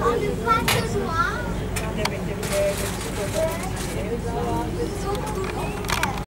Alle pattes noir. So cool.